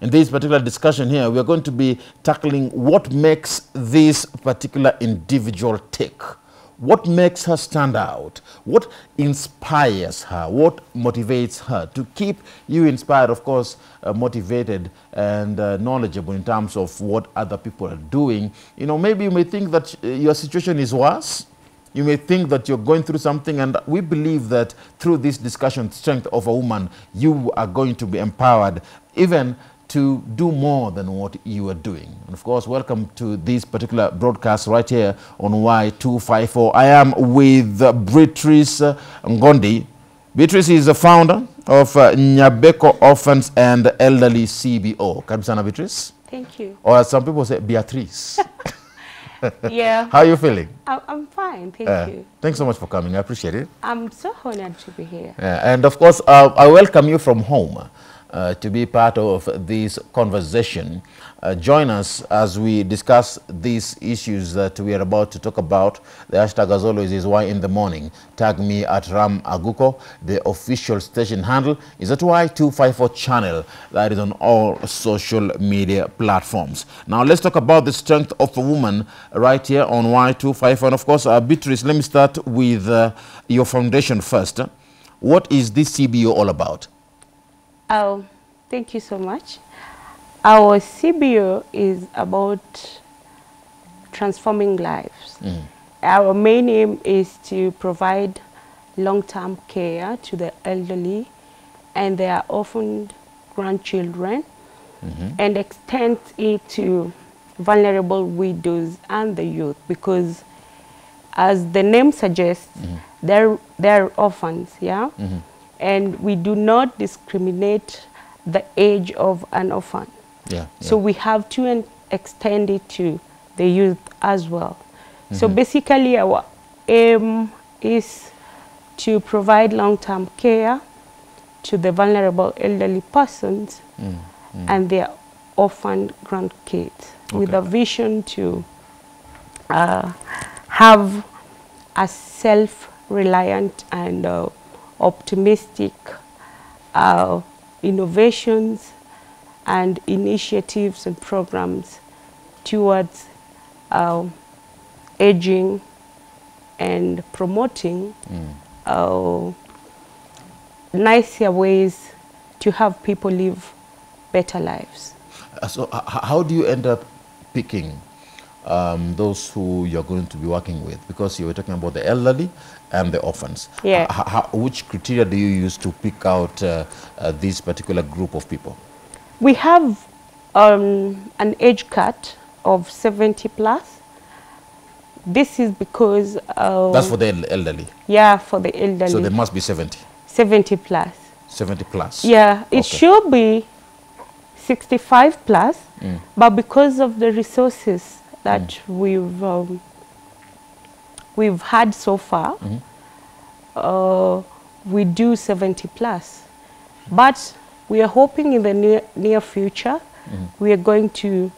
In this particular discussion here, we are going to be tackling what makes this particular individual tick. What makes her stand out? What inspires her? What motivates her to keep you inspired, of course, uh, motivated and uh, knowledgeable in terms of what other people are doing? You know, maybe you may think that uh, your situation is worse. You may think that you're going through something, and we believe that through this discussion, Strength of a Woman, you are going to be empowered even to do more than what you are doing. And of course, welcome to this particular broadcast right here on Y254. I am with Beatrice uh, Ngondi. Beatrice is the founder of uh, Nyabeko Orphans and Elderly CBO. Karibu sana Beatrice. Thank you. Or as some people say, Beatrice. Yeah, How are you feeling? I- I'm fine. Thank Uh, you. thanks so much for coming. I appreciate it. I'm so honored to be here. Yeah, and of course, uh, I welcome you from home uh, to be part of this conversation. Uh, join us as we discuss these issues that we are about to talk about. The hashtag, as always, is Why in the Morning. Tag me at Ram Aguko. The official station handle is at Y254 channel. That is on all social media platforms. Now, let's talk about the strength of a woman right here on Y254. And of course, uh, Beatrice, let me start with uh, your foundation first. What is this CBO all about? Oh, thank you so much. Our CBO is about transforming lives. Mm. Our main aim is to provide long-term care to the elderly and their orphaned grandchildren mm-hmm. and extend it to vulnerable widows and the youth because as the name suggests, mm-hmm. they're, they're orphans, yeah? Mm-hmm. And we do not discriminate the age of an orphan. Yeah. So we have to en- extend it to the youth as well. So basically our aim is to provide long-term care to the vulnerable elderly persons and their orphan grandkids with a vision to uh, have a self-reliant and uh, optimistic uh, innovations and initiatives and programs towards uh, aging and promoting mm. uh, nicer ways to have people live better lives. Uh, So, how do you end up picking um, those who you're going to be working with? Because you were talking about the elderly and the orphans. Yeah. H- how, which criteria do you use to pick out uh, uh, this particular group of people? We have um, an age cut of 70 plus. This is because, uh, That's for the elderly. yeah, for the elderly, So they must be 70. 70 plus. 70 plus. Yeah, it Okay. should be 65 plus, but because of the resources that we've um, we've had so far, uh, we do 70 plus. But we are hoping in the near, near future, we are going to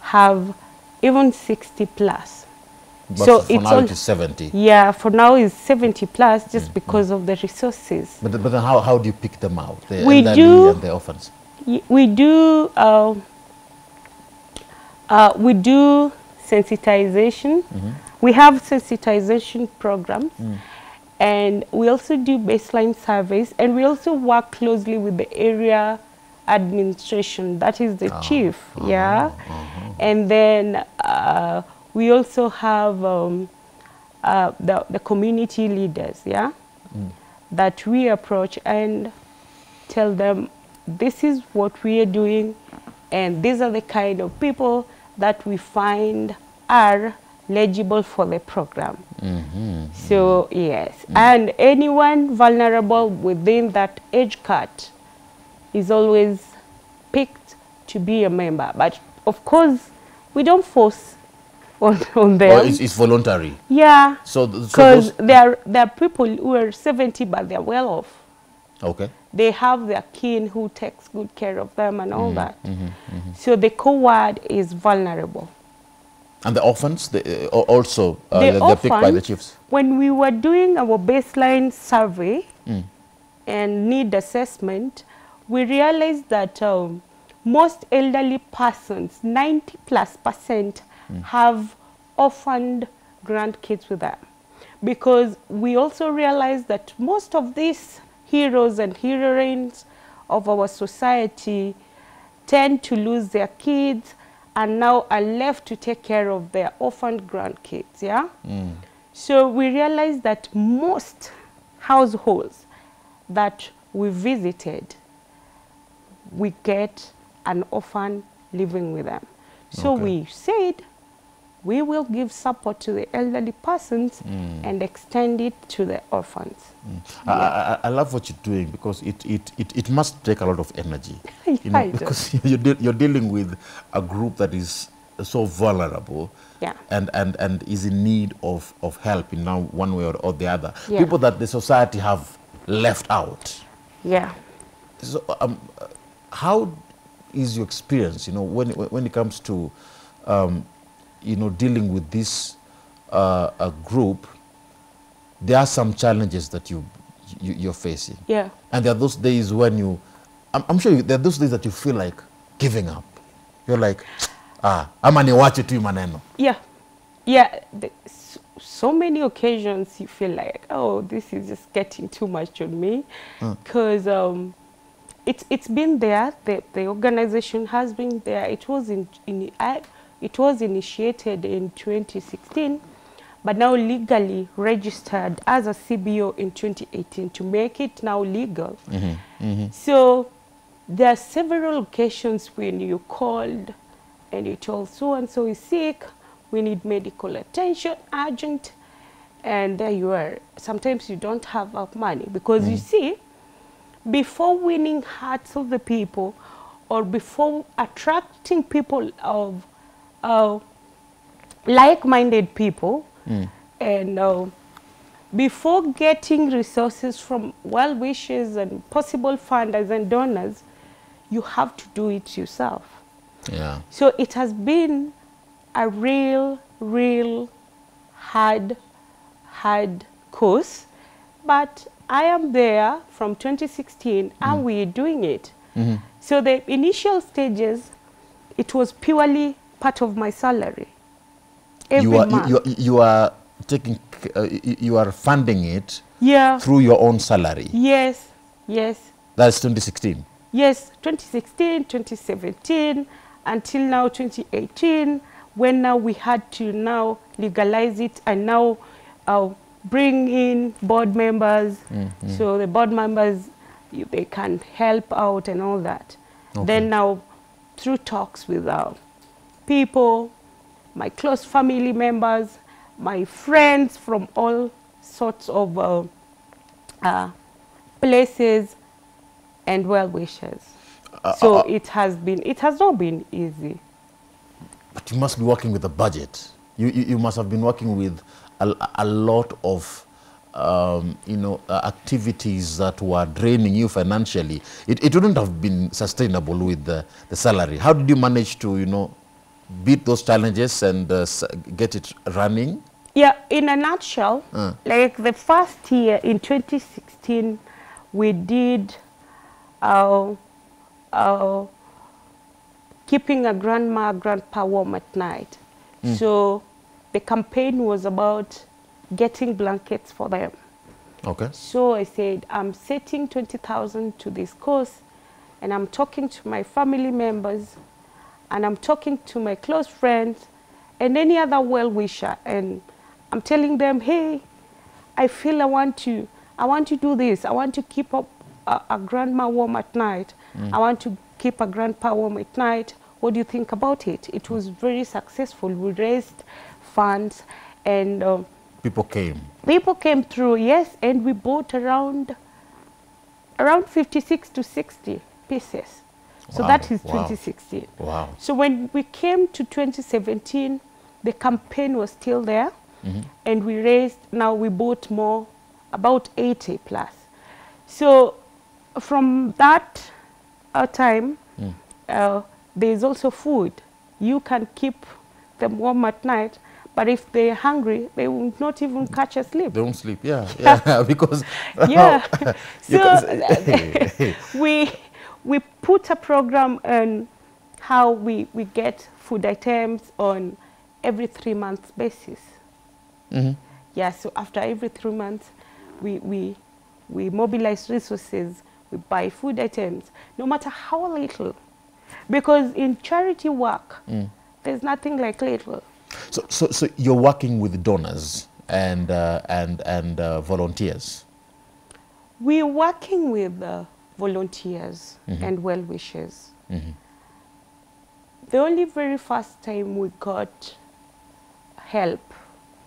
have even 60 plus. But so for, it's now all- it is 70. Yeah, for now it's 70 plus just because of the resources. But, but then how, how do you pick them out? The We elderly do- and the orphans? We do uh, uh, we do sensitization. We have sensitization programs, and we also do baseline surveys, and we also work closely with the area administration. That is the chief, yeah. And then uh, we also have um, uh, the the community leaders, yeah, that we approach and tell them this is what we are doing and these are the kind of people that we find are legible for the program. Mm-hmm. So yes, and anyone vulnerable within that age cut is always picked to be a member. But of course, we don't force on, on them. Or it's, it's voluntary? yeah, So, th- so because there, are- there are people who are 70 but they're well off okay. they have their kin who takes good care of them and all mm-hmm. that. Mm-hmm. So the co-word is vulnerable. And the orphans, they, uh, also, uh, The they're picked by the chiefs? When we were doing our baseline survey and need assessment, we realized that um, most elderly persons, 90 plus percent, have orphaned grandkids with them. Because we also realized that most of these heroes and heroines of our society tend to lose their kids and now are left to take care of their orphaned grandkids, yeah? Mm. So we realized that most households that we visited, we get an orphan living with them. So Okay. we said we will give support to the elderly persons and extend it to the orphans. I, I, I love what you're doing because it, it, it, it must take a lot of energy. Yeah, you know, because you're, de- you're dealing with a group that is so vulnerable Yeah. and, and, and is in need of, of help in now one way or, or the other. Yeah. People that the society have left out. Yeah. So, um, how is your experience, you know, when, when when it comes to, um, you know, dealing with this uh, a group, there are some challenges that you, you, you're facing. Yeah. And there are those days when you, I'm, I'm sure you, there are those days that you feel like giving up. You're like, ah, ama niwache tu hii maneno. Yeah, yeah. The, so, many occasions you feel like, oh, this is just getting too much on me, because um, it's it's been there. The the organization has been there. It was in, in I, it was initiated in 2016, but now legally registered as a CBO in 2018 to make it now legal. Mm-hmm, mm-hmm. So there are several occasions when you called and you told so and so is sick, we need medical attention, urgent, and there you are. Sometimes you don't have enough money because you mm. see, before winning hearts of the people or before attracting people of uh, like-minded people and uh, before getting resources from well wishers and possible funders and donors, you have to do it yourself. Yeah. So it has been a real, real hard, hard course, but I am there from 2016 and we're doing it. So the initial stages, it was purely part of my salary. Every You are, month. you, you, you are taking, uh, you are funding it yeah. through your own salary. Yes. Yes. That's 2016. Yes, 2016, 2017, until now 2018, when now we had to now legalize it and now uh, bring in board members. So the board members, you, they can help out and all that. Okay. Then now, through talks with uh, people, my close family members, my friends from all sorts of uh, uh, places, and well wishers. so it has been, it has not been easy. But you must be working with a budget. You, you, you must have been working with a, a lot of um, you know, uh, activities that were draining you financially. It, it wouldn't have been sustainable with the, the salary. How did you manage to, you know, beat those challenges and uh, get it running? Yeah, in a nutshell, like the first year in 2016, we did uh, uh, keeping a grandma, grandpa warm at night. So the campaign was about getting blankets for them. Okay. So I said, I'm setting 20,000 to this course, and I'm talking to my family members, and I'm talking to my close friends, and any other well-wisher, and I'm telling them, hey, I feel I want to, I want to do this. I want to keep up a, a grandma warm at night. I want to keep a grandpa warm at night. What do you think about it? It was very successful. We raised funds, and. Um, People came. people came through yes and we bought around around 56 to 60 pieces so Wow, that is wow. 2016 Wow. so when we came to 2017 the campaign was still there and we raised now we bought more about 80 plus so from that uh, time uh, there is also food you can keep them warm at night but if they're hungry they will not even catch a sleep They don't sleep. Yeah. Yeah. because. yeah. So we we put a program on how we, we get food items on every three months basis. Mhm. Yeah, so after every three months, we, we, we mobilize resources, we buy food items, no matter how little. Because in charity work, there's nothing like little. So, so, so you're working with donors and, uh, and, and uh, volunteers. We're working with uh, volunteers mm-hmm. and well wishers. Mm-hmm. The only very first time we got help,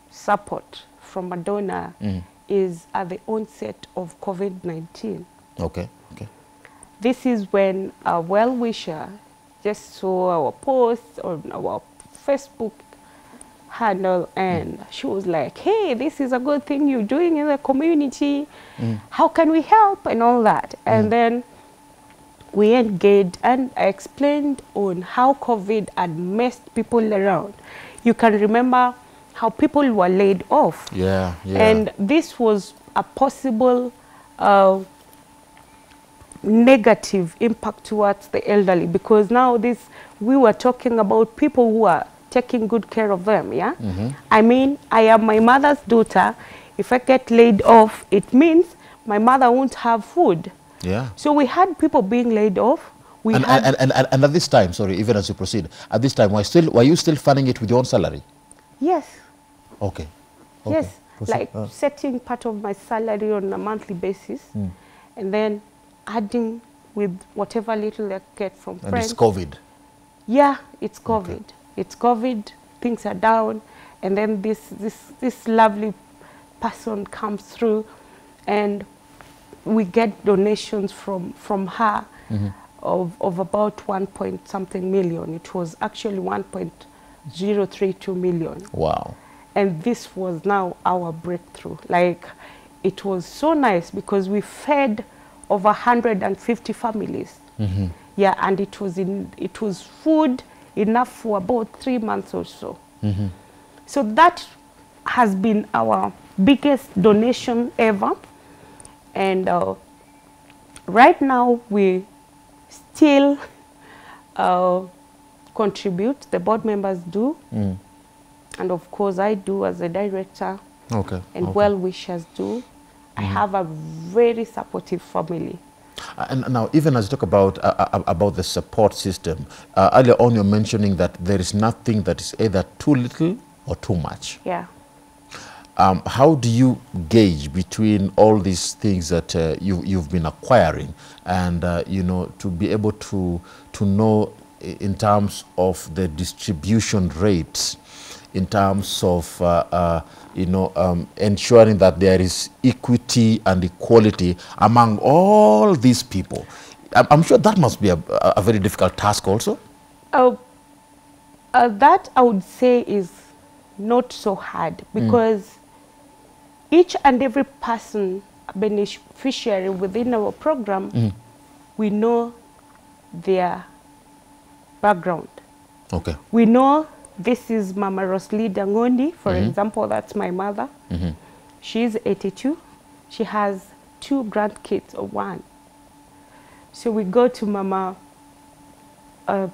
support from a donor mm-hmm. is at the onset of COVID 19. Okay, okay. This is when a well wisher just saw our posts on our Facebook handle and she was like, hey, this is a good thing you're doing in the community. How can we help? And all that. And then we engaged and I explained on how COVID had messed people around. You can remember how people were laid off. Yeah, yeah. And this was a possible uh, negative impact towards the elderly because now this we were talking about people who are taking good care of them yeah i mean i am my mother's daughter if i get laid off it means my mother won't have food yeah. so we had people being laid off we And, had and, and, and, and at this time, sorry, even as you proceed, at this time, were, still, were you still funding it with your own salary? yes Okay. okay. Yes, Proceed. like Uh, setting part of my salary on a monthly basis, and then adding with whatever little I get from and friends. it's COVID. yeah, it's COVID. It's COVID. Things are down, and then this this this lovely person comes through, and we get donations from from her mm-hmm. of of about one point something million. It was actually one point zero three two million Wow. and this was now our breakthrough like it was so nice because we fed over 150 families mm-hmm. yeah and it was in it was food enough for about three months or so so that has been our biggest donation ever and uh, right now we still uh, contribute the board members do Mm. and of course I do as a director Okay. and okay. well wishers do. I have a very supportive family. Uh, And now, even as you talk about uh, uh, about the support system, uh, earlier on you're mentioning that there is nothing that is either too little or too much. Yeah. Um, how do you gauge between all these things that uh, you, you've been acquiring, and uh, you know to be able to to know in terms of the distribution rates, in terms of uh, uh, you know um, ensuring that there is equity and equality among all these people? I'm, I'm sure that must be a, a very difficult task, also. Uh, uh, that I would say is not so hard because each and every person beneficiary within our program, we know their background. Okay. We know this is Mama Roslida Ngondi, for mm-hmm. example, that's my mother. Mm-hmm. She's 82. She has two grandkids of one. So we go to Mama, uh,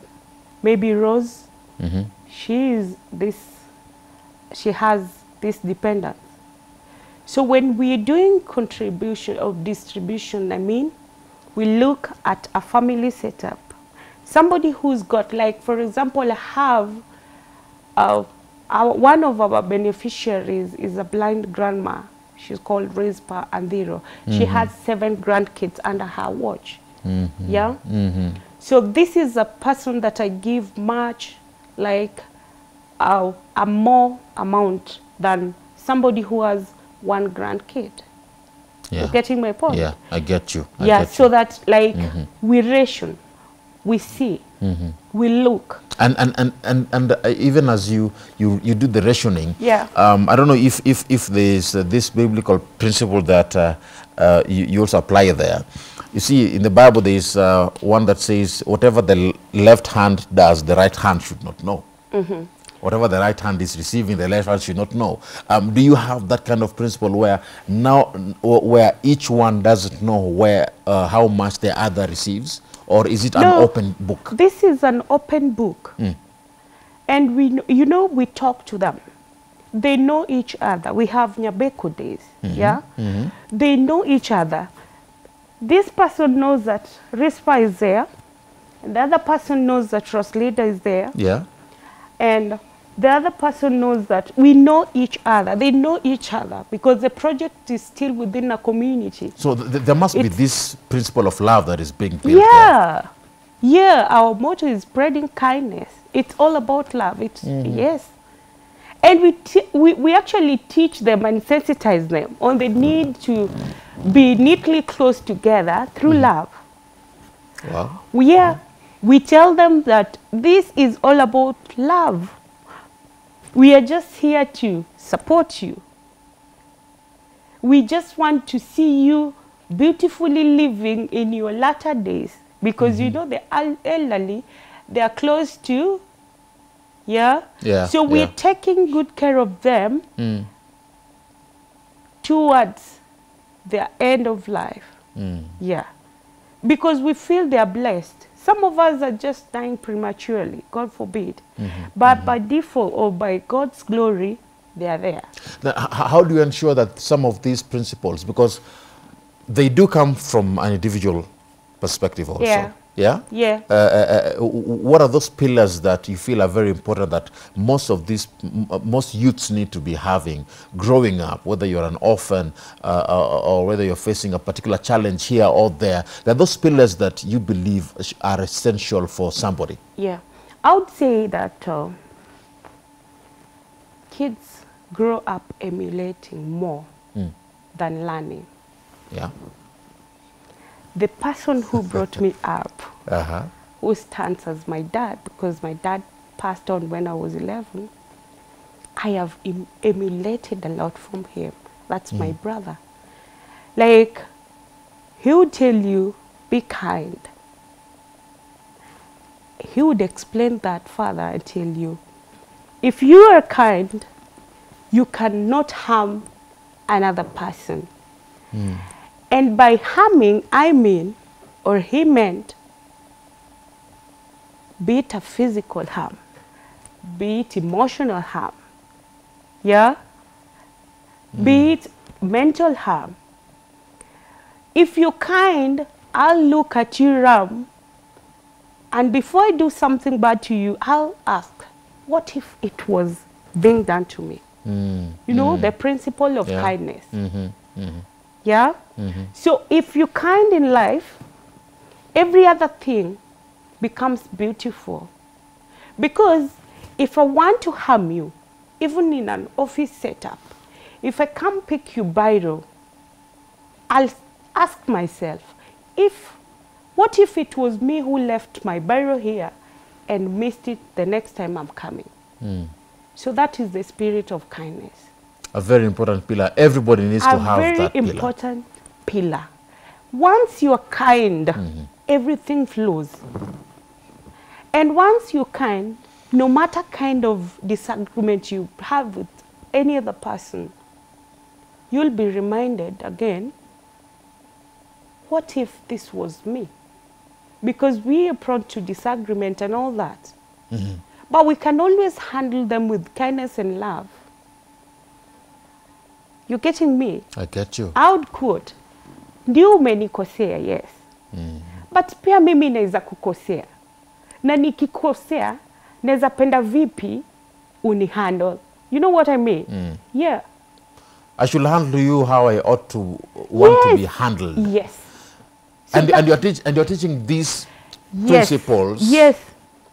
maybe Rose. Mm-hmm. She is this, she has this dependence. So when we're doing contribution or distribution, I mean, we look at a family setup. Somebody who's got, like, for example, I have uh, our, one of our beneficiaries is a blind grandma. She's called Rizpa Andiro. She has seven grandkids under her watch. Yeah. So this is a person that I give much, like, uh, a more amount than somebody who has one grandkid. Yeah. You're getting my point? Yeah, I get you. I yeah. get So you. that like we ration, we see, we look. and and and and, and uh, even as you you you do the rationing Yeah. um, i don't know if if if there's uh, this biblical principle that uh, uh, you, you also apply there. You see in the bible there is uh, one that says whatever the l- left hand does the right hand should not know. Whatever the right hand is receiving the left hand should not know. Um, do you have that kind of principle where now where each one doesn't know where uh, how much the other receives or is it an open book? This is an open book. Hmm. And we, you know, we talk to them. They know each other. We have Nyabeko days, mm-hmm. yeah? Mm-hmm. They know each other. This person knows that Rispa is there, and the other person knows that Roslida is there, Yeah. and the other person knows that we know each other. They know each other because the project is still within a community. So th- th- there must be this principle of love that is being built. there. Yeah, yeah. Our motto is spreading kindness. It's all about love. It's mm-hmm. yes, and we, t- we we actually teach them and sensitize them on the need to be neatly close together through mm-hmm. love. Wow. We are, mm-hmm. we tell them that this is all about love. We are just here to support you. We just want to see you beautifully living in your latter days because you know the elderly, they are close to, yeah? Yeah, So we're yeah. taking good care of them Mm. towards their end of life. Mm. Yeah. Because we feel they are blessed. Some of us are just dying prematurely, God forbid. Mm-hmm. But mm-hmm. by default or by God's glory, they are there. Now, how do you ensure that some of these principles, because they do come from an individual perspective also, Yeah. Yeah? Yeah. Uh, uh, uh, what are those pillars that you feel are very important that most of these, m- uh, most youths need to be having growing up, whether you're an orphan uh, or, or whether you're facing a particular challenge here or there? There are those pillars that you believe are essential for somebody. Yeah. I would say that uh, kids grow up emulating more than learning. Yeah. The person who brought me up, Uh-huh. who stands as my dad, because my dad passed on when I was 11, I have em- emulated a lot from him. That's my brother. Like, he would tell you, be kind. He would explain that further and tell you, if you are kind, you cannot harm another person. And by harming, I mean, or he meant, be it a physical harm, be it emotional harm, yeah, be it mental harm. If you're kind, I'll look at you, Ram, and before I do something bad to you, I'll ask, what if it was being done to me? Mm. You know, the principle of Yeah. kindness. Mhm. Mhm. Yeah? Mm-hmm. So if you're kind in life, every other thing becomes beautiful. Because if I want to harm you, even in an office setup, if I come pick you biro, I'll ask myself, if what if it was me who left my biro here and missed it the next time I'm coming? Mm. So that is the spirit of kindness A very important pillar. Everybody needs a to have very that pillar. important pillar. Once you're kind, mm-hmm. everything flows. And once you're kind, no matter kind of disagreement you have with any other person, you'll be reminded again, what if this was me? Because we are prone to disagreement and all that. Mm-hmm. But we can always handle them with kindness and love. You're getting me? I get you. I would quote, ndio umenikosea, yes. But pia mimi naweza kukosea. Na nikikosea, naweza penda vipi unihandle. You know what I mean? Yeah. I should handle you how I ought to want to be handled. Yes. So and, and, you're teach, and you're teaching these yes. principles Yes.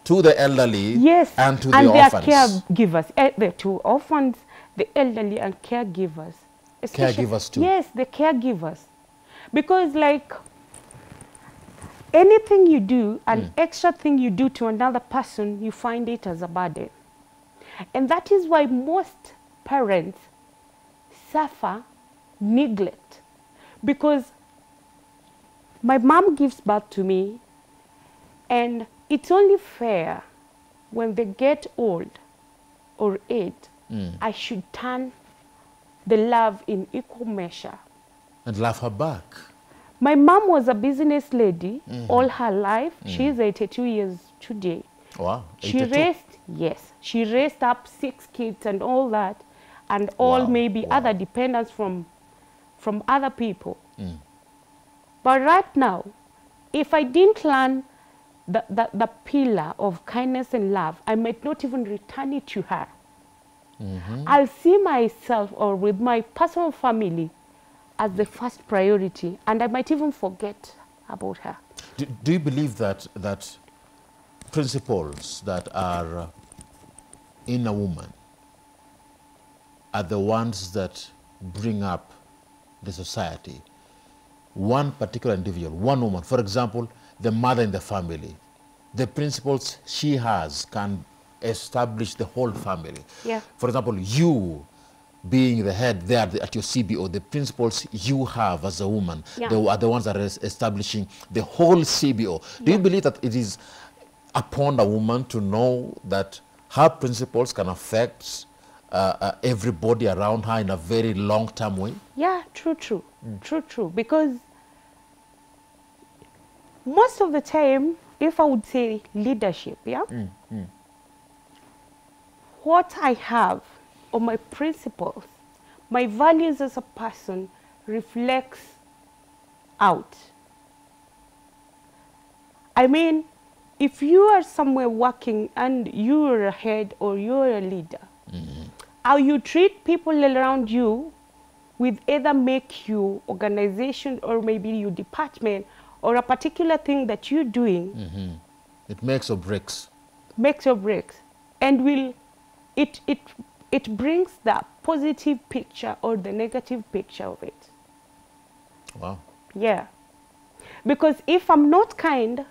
to the elderly Yes. and to and the their caregivers, eh, the two orphans, the elderly and caregivers. Especially- Caregivers too. Yes, the caregivers. Because like anything you do, an hmm. extra thing you do to another person, you find it as a burden. And that is why most parents suffer neglect. Because my mom gives birth to me and it's only fair when they get old or eight, hmm. I should turn the love in equal measure. And love her back. My mom was a business lady mm-hmm. all her life. She's mm. 82 years today. Wow. She raised, yes, she raised up six kids and all that, and all Wow, maybe wow. other dependents from, from other people. Mm. But right now, if I didn't learn the, the, the pillar of kindness and love, I might not even return it to her. Mm-hmm. I'll see myself or with my personal family as the first priority, and I might even forget about her. Do, do you believe that that principles that are uh, in a woman are the ones that bring up the society? One particular individual, one woman, for example, the mother in the family, the principles she has can establish the whole family. Yeah. For example, you being the head there at your CBO, the principles you have as a woman, Yeah. they are the ones that are establishing the whole CBO. Do you believe that it is upon a woman to know that her principles can affect uh, uh, everybody around her in a very long-term way? Yeah, true, true, true, true. Because most of the time, if I would say leadership, yeah, what I have or my principles, my values as a person reflects out. I mean, if you are somewhere working and you're a head or you're a leader, mm-hmm. how you treat people around you will either make you organization or maybe your department or a particular thing that you're doing mm-hmm. It makes or breaks. makes or breaks and will it it it brings the positive picture or the negative picture of it Wow. yeah because if i'm not kind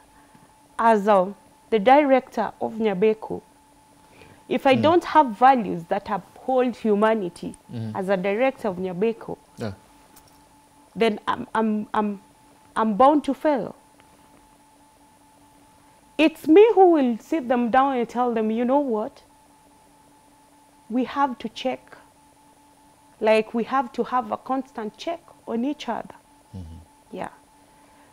as uh, the director of nyabeko if i don't have values that uphold humanity as a director of nyabeko Yeah. then I'm, I'm, I'm, I'm bound to fail. It's me who will sit them down and tell them, you know what? We have to check. Like we have to have a constant check on each other. Yeah.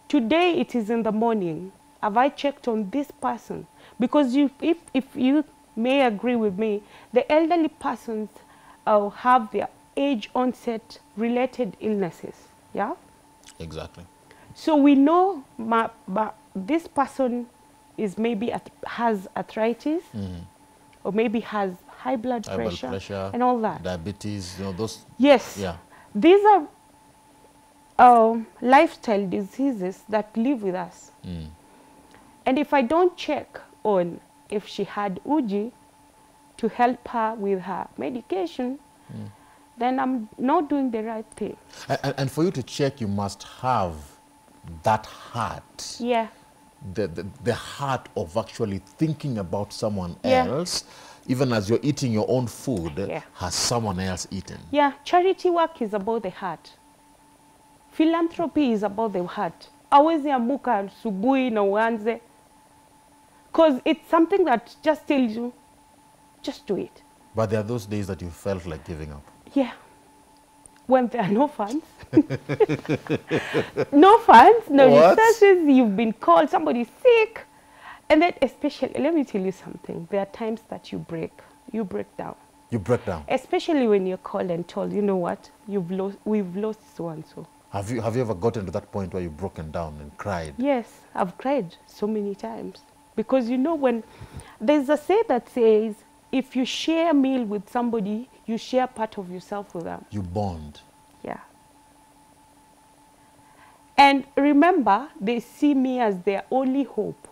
Today it is in the morning. Have I checked on this person? Because you, if, if you may agree with me, the elderly persons uh, have their age onset related illnesses. Yeah. Exactly. So we know ma, ma, this person is maybe at, has arthritis or maybe has high blood, High blood pressure, pressure, and all that. Diabetes, you know, those. Yes. Yeah. These are um, lifestyle diseases that live with us. Mm. And if I don't check on if she had Uji to help her with her medication, then I'm not doing the right thing. And, and- and for you to check, you must have that heart. Yeah. the, the, the heart of actually thinking about someone Yeah. else, even as you're eating your own food, Yeah. has someone else eaten? Yeah, charity work is about the heart. Philanthropy is about the heart. Awezi amuka asubuhi na uanze. Because it's something that just tells you, just do it. But there are those days that you felt like giving up. Yeah. When there are no funds. no funds, no What? resources, you've been called, somebody's sick. And then especially, let me tell you something. There are times that you break. You break down. You break down. Especially when you're called and told, you know what, you've lost, we've lost so and so. Have you, have you ever gotten to that point where you've broken down and cried? Yes, I've cried so many times. Because you know, when there's a say that says, if you share a meal with somebody, you share part of yourself with them. You bond. Yeah. And remember, they see me as their only hope.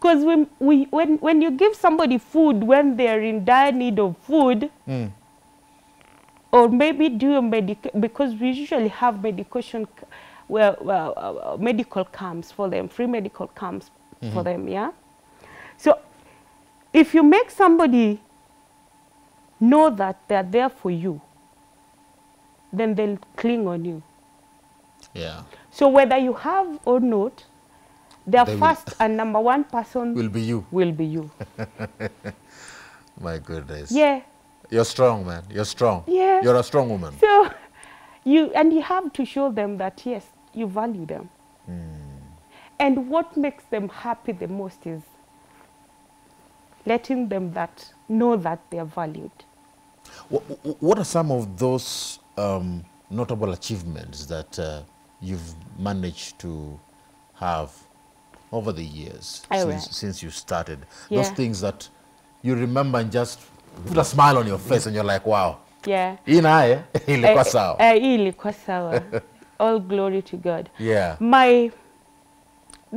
Because when, we, when, when you give somebody food when they're in dire need of food, Mm. or maybe do a medic because we usually have medication well, well uh, medical camps for them free medical camps for them yeah so if you make somebody know that they're there for you then they'll cling on you Yeah. so whether you have or not their They first and number one person Will be you. will be you My goodness. yeah You're strong, man. You're strong. Yeah. You're a strong woman. So, you and you have to show them that yes, you value them. And what makes them happy the most is letting them that know that they are valued. What, what are some of those um, notable achievements that uh, you've managed to have over the years Oh, since, right. since you started? Those things that you remember and just put a smile on your face and you're like, wow, Yeah. hii naye ilikuwa Eh, sawa. eh, hii ilikuwa sawa. All glory to God. Yeah. My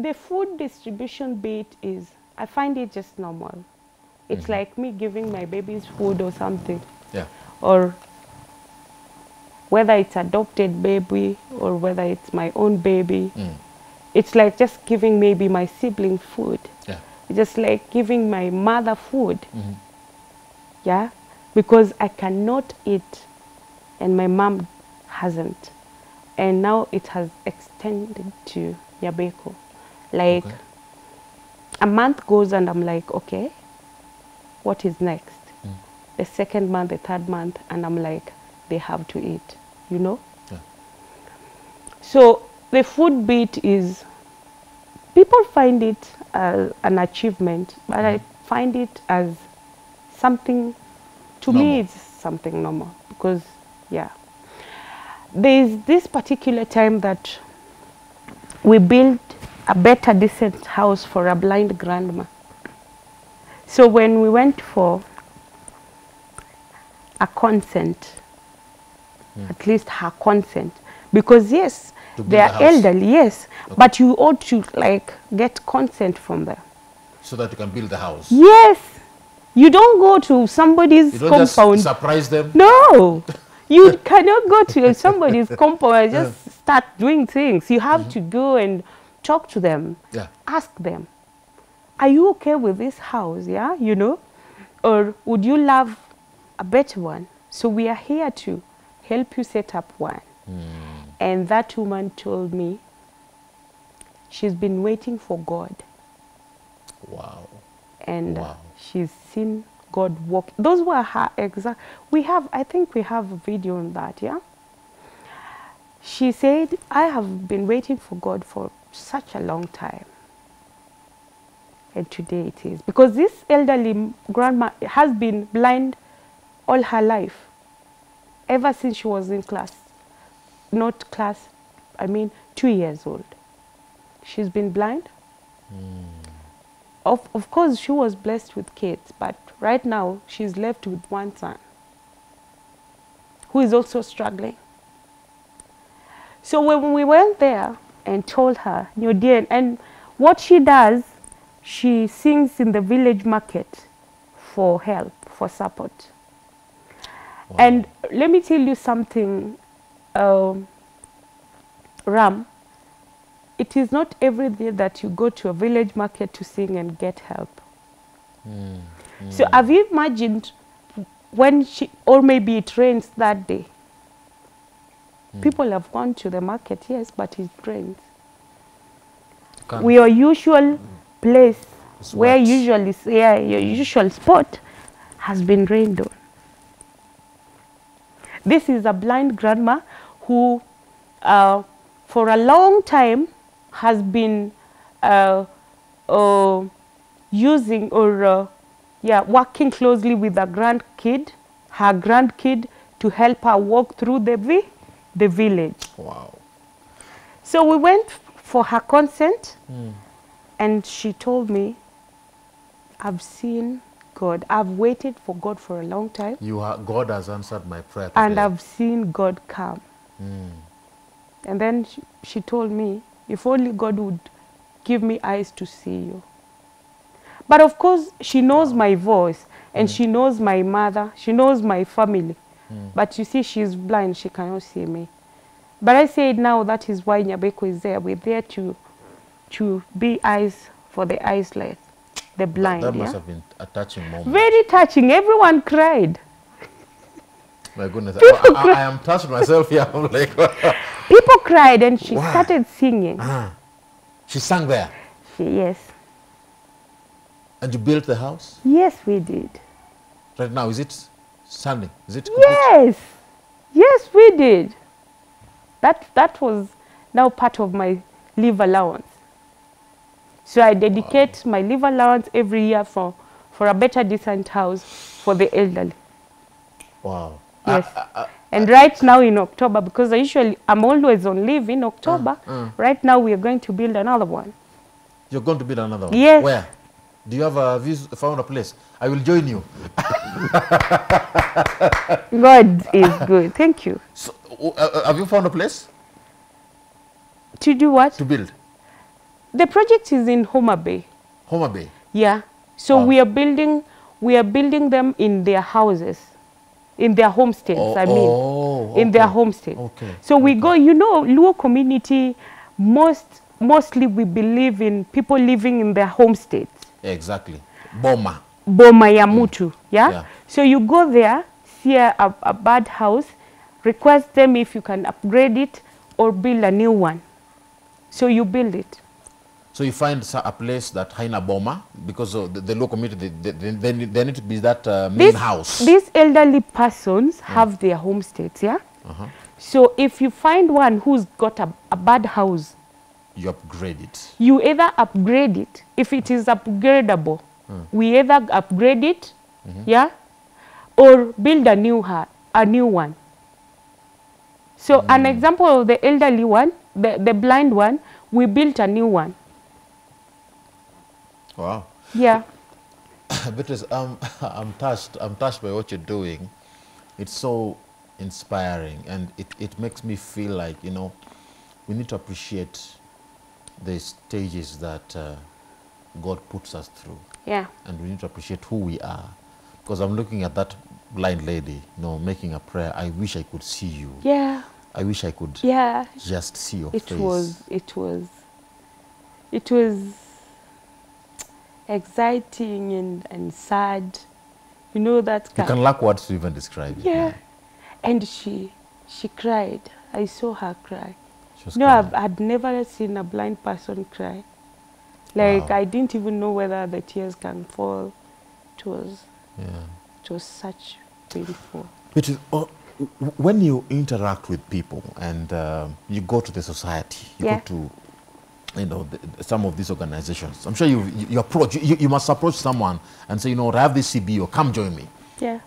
the food distribution bit is I find it just normal. It's like me giving my babies food or something. Yeah. Or whether it's adopted baby or whether it's my own baby. Mm. It's like just giving maybe my sibling food. Yeah. Just like giving my mother food. Mhm. Yeah? Because I cannot eat and my mom hasn't. And now it has extended to Nyabeko. Like Okay. a month goes and I'm like, okay, what is next? The second month, the third month, and I'm like, they have to eat, you know? Yeah. So the food bit is, people find it uh, an achievement, but I find it as something, to Normal. me, it's something normal because, yeah. There's this particular time that we built a better, decent house for a blind grandma. So when we went for a consent, at least her consent, because yes, they are the elderly, yes, but you ought to like get consent from them. So that you can build the house. Yes, you don't go to somebody's You don't just compound. surprise them. No, you cannot go to somebody's compound and just start doing things. You have mm-hmm. to go and talk to them. Yeah. Ask them, are you okay with this house? Yeah, you know, or would you love a better one? So we are here to help you set up one. Hmm. And that woman told me she's been waiting for God Wow. and Wow. she's seen God walk. Those were her exact. We have, I think, we have a video on that. Yeah. She said, "I have been waiting for God for such a long time, and today it is because this elderly grandma has been blind all her life, ever since she was in class, not class, I mean, two years old. She's been blind." Of, of course, she was blessed with kids, but right now she's left with one son who is also struggling. So when we went there and told her, dear, and what she does, she sings in the village market for help, for support. And let me tell you something, um, Ram. It is not every day that you go to a village market to sing and get help. Mm, mm. So have you imagined when she, or maybe it rains that day? Mm. People have gone to the market, yes, but it rains. Can't- Your usual place It's where wet. usually, yeah, your usual spot has been rained on. This is a blind grandma who, uh, for a long time, has been uh, uh, using or uh, yeah, working closely with a grandkid, her grandkid, to help her walk through the vi- the village. Wow. So we went for her consent, and she told me, "I've seen God. I've waited for God for a long time, You are, God has answered my prayer. and. I've seen God come." Mm. And then she, she told me, "If only God would give me eyes to see you." But of course, she knows my voice, and mm. she knows my mother. She knows my family. Mm. But you see, she's blind. She cannot see me. But I said now that is why Nyabeko is there. We're there to, to be eyes for the eyeless, the blind. That yeah? must have been a touching moment. Very touching. Everyone cried. My goodness. I, I, I am touched myself here. I'm like, People cried, and she Wow. started singing. ah. She sang there. She, yes, And you built the house? yes, we did. Right now, is it standing? Is it complete? Yes, yes, we did. That, that was now part of my leave allowance. So I dedicate my leave allowance every year for, for a better decent house for the elderly. Wow. Yes. Ah, ah, ah, and right now in October, because I usually, I'm always on leave in October, right now we are going to build another one. You're going to build another one? Yes. Where? Do you have a, you found a place? I will join you. God is good. Thank you. So, uh, uh, have you found a place To do what? to build? The project is in Homa Bay. Homa Bay. Yeah. So Wow. we are building we are building them in their houses, in their homesteads. Oh, I mean, oh, okay. in their homesteads. Okay, So we go. You know, Luo community, most mostly we believe in people living in their homesteads. Exactly. Boma. Boma ya mutu. Yeah? Yeah. So you go there, see a, a bad house, request them if you can upgrade it or build a new one. So you build it. So you find a place that haina boma because of the, the local community, they, they, they, need, they need to be that uh, main These- house. These elderly persons have their homesteads, yeah? Uh-huh. So if you find one who's got a, a bad house, You upgrade it. you either upgrade it, if it is upgradable, we either upgrade it, yeah, or build a new ha- a new one. So an example of the elderly one, the, the blind one, we built a new one. Wow. Yeah. Beatrice, um, I'm touched. I'm touched by what you're doing. It's so inspiring, and it, it makes me feel like you know we need to appreciate the stages that uh, God puts us through, Yeah. and we need to appreciate who we are. Because I'm looking at that blind lady, you know, making a prayer. I wish I could see you. Yeah. I wish I could Yeah. just see your it face. was it was it was exciting and, and sad you know that You kind can lack words to even describe it. yeah and she she cried i saw her cry She was no. I've, i'd never seen a blind person cry like Wow. i didn't even know whether the tears can fall it was Yeah. it was such painful It is, w- when you interact with people and um you go to the society, you Yeah. go to, you know, the, some of these organizations. I'm sure you you, you approach you, you must approach someone and say, you know, I have this CBO, come join me. yeah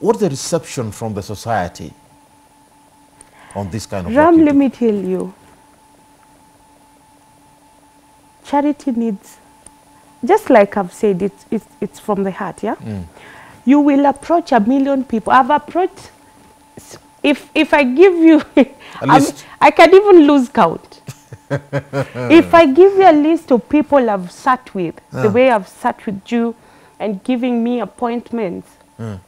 What's the reception from the society on this kind of? Ram, let me tell you. Charity needs, just like I've said, it's, it's, it's from the heart, yeah? Mm. You will approach a million people. I've approached, if, if I give you. I can even lose count. if I give you a list of people I've sat with, the way I've sat with you and giving me appointments, Mm.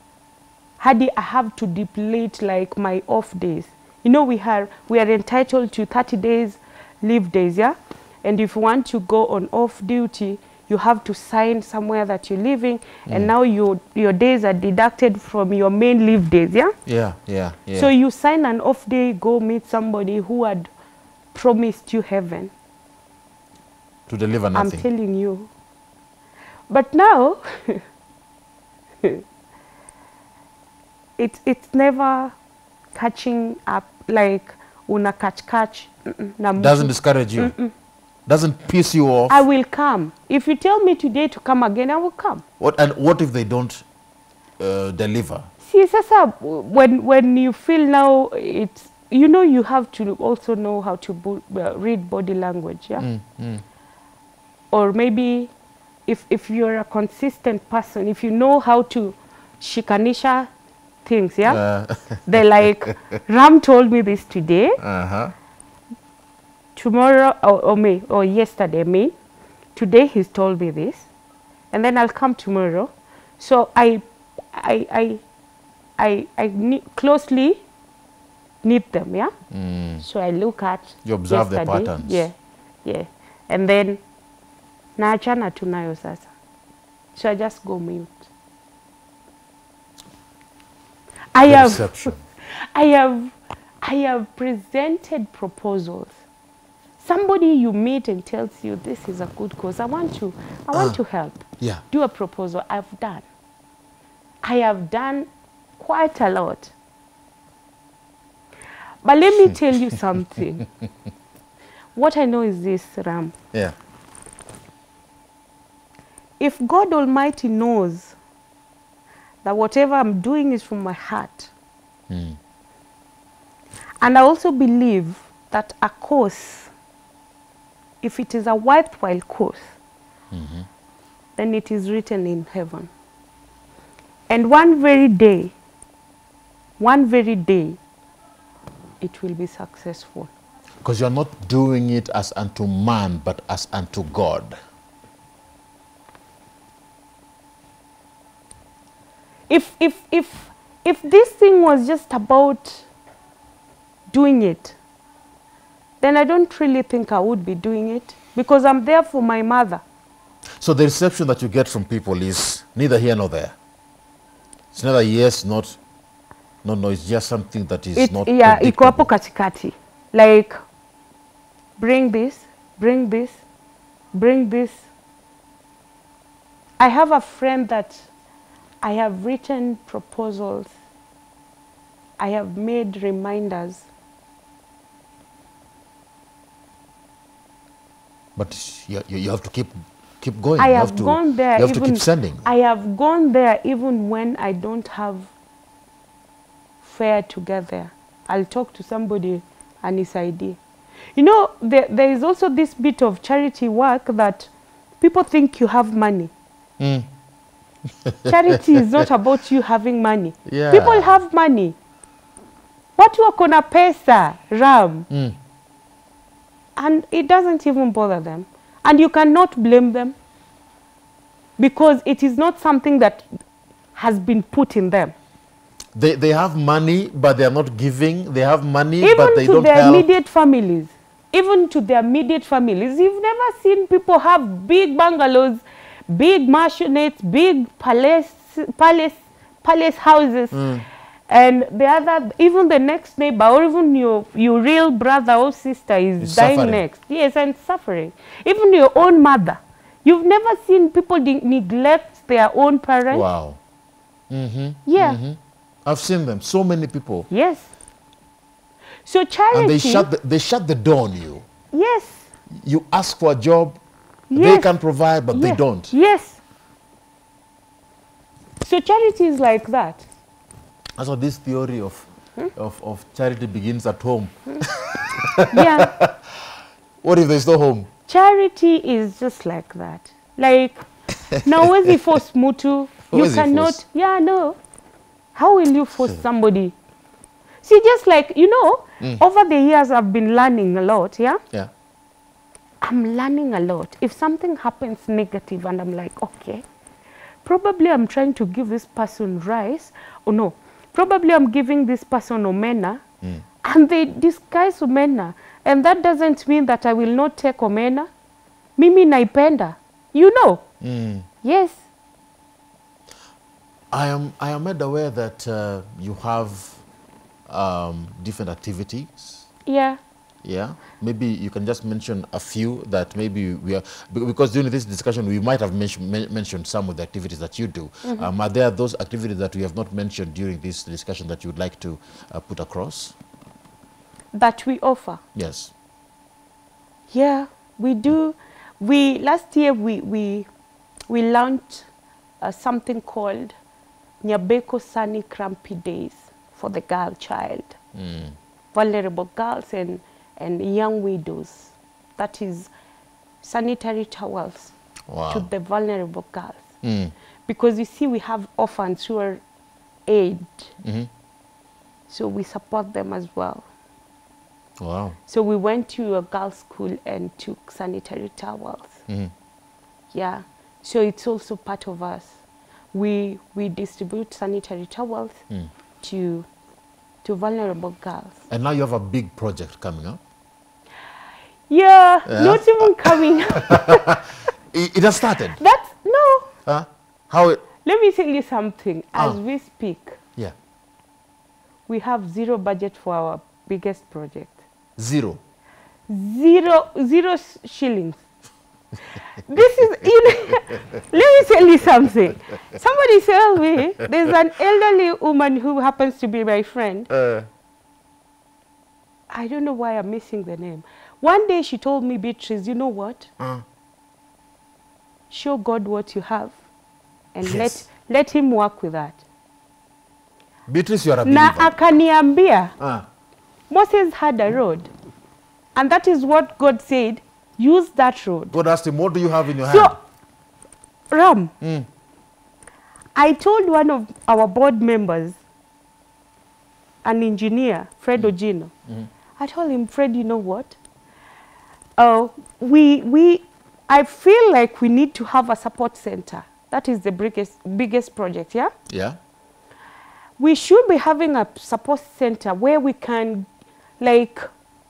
Hadi, I have to deplete like my off days. You know, we are we are entitled to 30 days leave days, yeah. And if you want to go on off duty, you have to sign somewhere that you're leaving, and now your your days are deducted from your main leave days, yeah. Yeah, yeah, yeah. So you sign an off day, go meet somebody who had promised you heaven. to deliver nothing. I'm telling you. But now, it's it's never catching up like una catch catch. Doesn't discourage you. Doesn't piss you off. I will come. If you tell me today to come again, I will come. what and what if they don't uh, deliver? See, sasa, when when you feel now, it's you know you have to also know how to bo- uh, read body language, yeah. Mm, mm. or maybe if, if you're a consistent person, if you know how to shikanisha things, yeah? Uh, They're like, Ram told me this today, uh-huh. tomorrow, or, or, may, or yesterday, me, today he's told me this, and then I'll come tomorrow. So I, I, I, I, I closely need them, yeah? Mm. So I look at You observe the patterns. Yeah, yeah. And then naachana tu nayo sasa. So I just go mute. I have. I have I have presented proposals. Somebody you meet and tells you this is a good cause. I want to I want uh, to help. Yeah. Do a proposal. I've done. I have done quite a lot. But let me tell you something. what I know is this, Ram. Yeah. If God Almighty knows that whatever I'm doing is from my heart, Mm. and I also believe that a course, if it is a worthwhile course, then it is written in heaven. And one very day, one very day, it will be successful. Because you're not doing it as unto man, but as unto God. if if if if this thing was just about doing it then i don't really think i would be doing it because i'm there for my mother So the reception that you get from people is neither here nor there. It's neither yes, not no, no. It's just something that is It- not. yeah iko hapo katikati like bring this bring this bring this i have a friend that i have written proposals i have made reminders But you, you, you have to keep keep going. I you have, to, gone there. You have to keep sending. I have gone there even when I don't have fare together. I'll talk to somebody and it's idea. You know, there, there is also this bit of charity work that people think you have money. Mm. Charity is not about you having money. Yeah. People have money. Watu wako na pesa, Ram. Mm. and it doesn't even bother them and you cannot blame them because it is not something that has been put in them They, they have money, but they are not giving. They have money, even but they don't help. Even to their immediate families even to their immediate families you've never seen people have big bungalows big mansionettes big palace palace palace houses and the other even the next neighbor or even your your real brother or sister is dying suffering. next yes and suffering even your own mother you've never seen people neglect their own parents Wow. Mm-hmm. yeah I've seen them. So many people, yes so charity and they shut the, they shut the door on you. yes You ask for a job, Yes. they can provide, but they don't. Yes. So charity is like that. That's what this theory of, hmm? of, of charity begins at home. Hmm. Yeah. What if there's no home? charity is just like that. Like now huwezi force mtu. You cannot. Yeah, no. How will you force somebody? See, just like you know, over the years I've been learning a lot. Yeah. Yeah. I'm learning a lot. If something happens negative and I'm like, okay, probably I'm trying to give this person rice, or no, probably I'm giving this person omena, and they disguise omena, and that doesn't mean that I will not take omena. Mimi naipenda, you know. Mm. Yes, I am, I am made aware that uh, you have um, different activities. yeah. Yeah, maybe you can just mention a few that maybe we are because during this discussion we might have mention, mentioned some of the activities that you do. Um, are there those activities that we have not mentioned during this discussion that you would like to uh, put across? That we offer. Yes. Yeah, we do. We last year we we we launched uh, something called Nyabeko Sunny Crampy Days for the girl child, Mm. vulnerable girls and and young widows. That is sanitary towels Wow. to the vulnerable girls. Mm. Because you see, we have orphans who are aged, Mhm. so we support them as well. Wow. So we went to a girls' school and took sanitary towels. Mhm. Yeah. So it's also part of us. We we distribute sanitary towels Mm. to to vulnerable girls. And now you have a big project coming up. Yeah, Yeah. not even coming. It, it has started. That's no. Huh? How? It, Let me tell you something. As Ah. we speak, yeah. we have zero budget for our biggest project. Zero. Zero zero shillings. This is in let me tell you something somebody tell me there's an elderly woman who happens to be my friend Uh, I don't know why I'm missing the name. One day she told me, Beatrice, you know what? Uh, Show God what you have and Yes. let, let him work with that. Beatrice, you are a Na akaniambia, Ah, Moses had a road. And that is what God said, use that road. God asked him, what do you have in your So, hand? Ram, Mm. I told one of our board members, an engineer, Fred mm. Ogino, mm. I told him, Fred, you know what? Uh, we, we, I feel like we need to have a support center. That is the biggest, biggest project, yeah? Yeah. we should be having a support center where we can like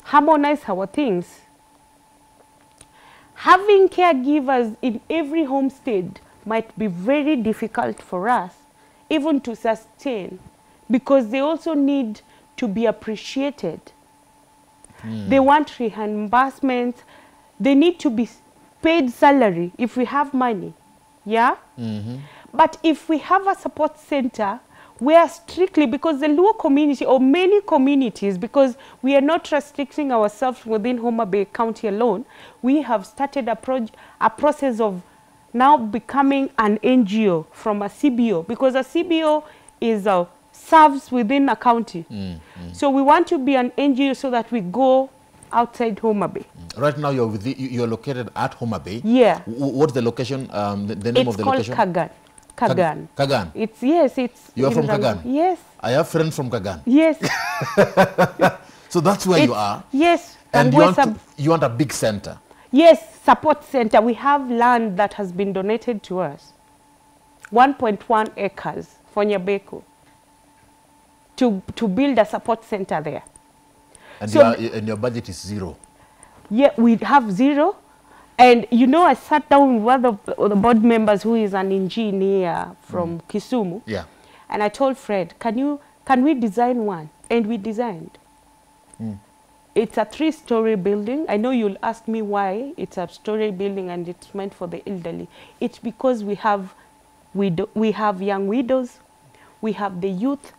harmonize our things having caregivers in every homestead might be very difficult for us even to sustain because they also need to be appreciated. Hmm. They want reimbursement they need to be paid salary if we have money yeah? Mm-hmm. But if we have a support center where strictly because the Luo community or many communities because we are not restricting ourselves within Homa Bay County alone we have started a, proj- a process of now becoming an NGO from a CBO because a CBO is a serves within a county mm, mm. so we want to be an NGO so that we go outside Homa Bay mm. Right now, you're with the, you- you're located at Homa Bay. Yeah. W- what's the location? Um, the, the name it's of the location? Kagan Kag- Kagan Kagan. Kagan. It's yes it's You are from Kagan? yes I have friends from Kagan. yes So that's where you are. Yes. And you want, to, you want a big center. yes, support center. We have land that has been donated to us. 1.1 acres for Nyabeko to, to build a support center there. And, So- your, and your budget is zero. Yeah, we have zero. And you know, I sat down with one of the board members who is an engineer from mm. Kisumu. Yeah. And I told Fred, can you can we design one? And we designed. Mm. It's a three-story building. I know you'll ask me why it's a story building and it's meant for the elderly. It's because we have widow, we have young widows, we have the youth,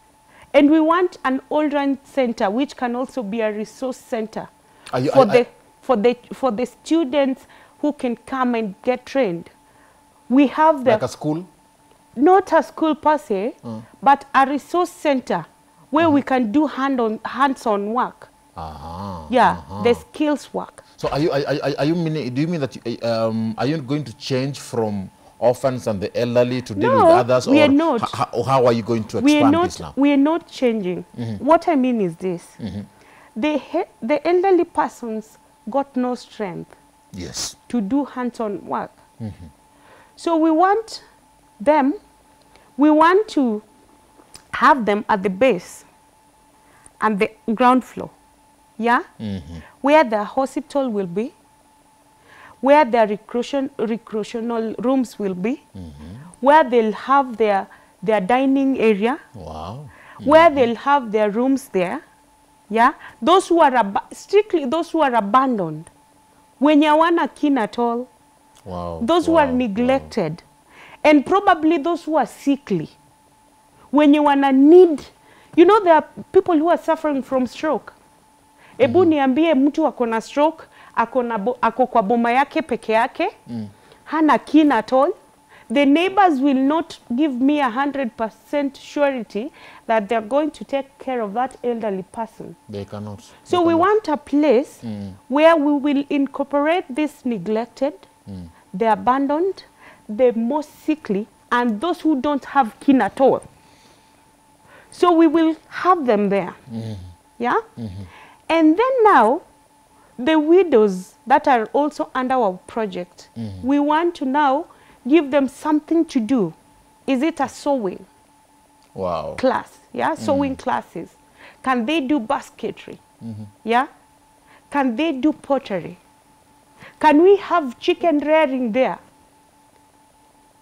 and we want an old center which can also be a resource center you- for I- the I- for the for the students who can come and get trained. We have the Like a school? not a school per se, mm. but a resource center where we mm-hmm. can do hand on hands-on work. Uh-huh. Yeah, uh-huh. the skills work. So are you, are, are, are you meaning, do you mean that, you, um, are you going to change from orphans and the elderly to deal with No, others? we or are not. h- h- or how are you going to We are expand not this now? we are not changing. Mm-hmm. What I mean is this: mm-hmm. the the elderly persons got no strength Yes. to do hands-on work. Mm-hmm. So we want them, we want to have them at the base and the ground floor, yeah, mm-hmm. where the hospital will be, where their recreation, recreational rooms will be, mm-hmm. where they'll have their their dining area, Wow. where they'll have their rooms there. Yeah, those who are ab- strictly those who are abandoned, when you hawana kin at all, Wow. those wow, who are neglected, wow. and probably those who are sickly. wenye wana need, you know, there are people who are suffering from stroke. Ebu niambie mtu ako na stroke, ako, na bo, ako kwa boma yake peke yake, hana kin at all. The neighbors will not give me a hundred percent surety that they're going to take care of that elderly person. They cannot. So they we cannot. want a place mm. where we will incorporate this neglected, mm. the abandoned, the most sickly, and those who don't have kin at all. So we will have them there. Mm-hmm. Yeah? Mm-hmm. And then now, the widows that are also under our project, mm-hmm. we want to now give them something to do. Is it a sewing? Wow. class, yeah, mm-hmm. sewing classes? Can they do basketry? Mm-hmm. Yeah? Can they do pottery? Can we have chicken rearing there?